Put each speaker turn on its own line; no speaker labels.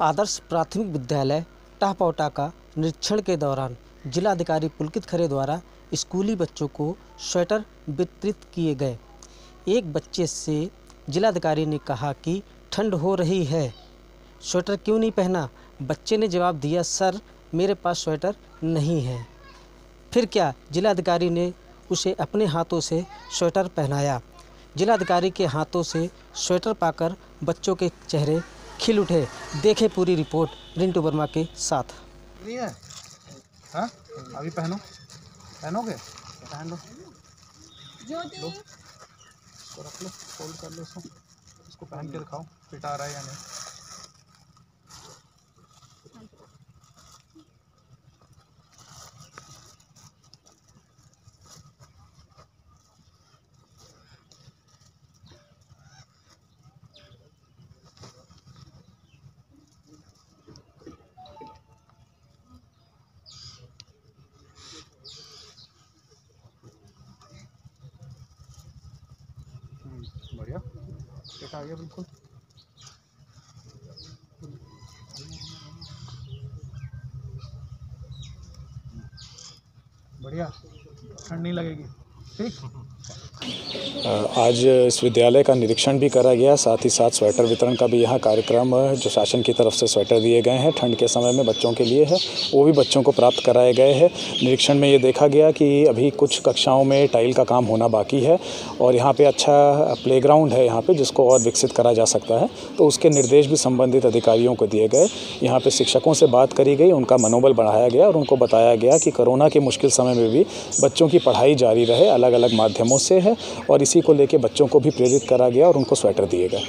आदर्श प्राथमिक विद्यालय टाहपौटा का निरीक्षण के दौरान जिलाधिकारी पुलकित खरे द्वारा स्कूली बच्चों को स्वेटर वितरित किए गए। एक बच्चे से जिलाधिकारी ने कहा कि ठंड हो रही है। स्वेटर क्यों नहीं पहना? बच्चे ने जवाब दिया, सर, मेरे पास स्वेटर नहीं है। फिर क्या जिलाधिकारी ने उसे अपने हाथों से स्वेटर पहनाया? जिलाधिकारी के हाथों से स्वेटर पाकर बच्चों के चेहरे खिल उठे देखे पूरी रिपोर्ट रिंटू वर्मा के साथ।
हाँ। अभी पहनो। पहनोगे? पहन लो। लो। रख लो फोल्ड कर लो इसको। इसको पहन के दिखाओ फिट आ रहा है या नहीं। बढ़िया। ठीक आ गया बिल्कुल। बढ़िया। ठंड नहीं लगेगी। ठीक।
आज इस विद्यालय का निरीक्षण भी करा गया, साथ ही साथ स्वेटर वितरण का भी यहाँ कार्यक्रम जो शासन की तरफ़ से स्वेटर दिए गए हैं, ठंड के समय में बच्चों के लिए है, वो भी बच्चों को प्राप्त कराए गए हैं। निरीक्षण में ये देखा गया कि अभी कुछ कक्षाओं में टाइल का काम होना बाकी है और यहाँ पे अच्छा प्लेग्राउंड है यहाँ पे, जिसको और विकसित करा जा सकता है। तो उसके निर्देश भी संबंधित अधिकारियों को दिए गए। यहाँ पे शिक्षकों से बात करी गई, उनका मनोबल बढ़ाया गया और उनको बताया गया कि कोरोना के मुश्किल समय में भी बच्चों की पढ़ाई जारी रहे अलग अलग माध्यमों से है। और इसी को लेके बच्चों को भी प्रेरित करा गया और उनको स्वेटर दिए गए।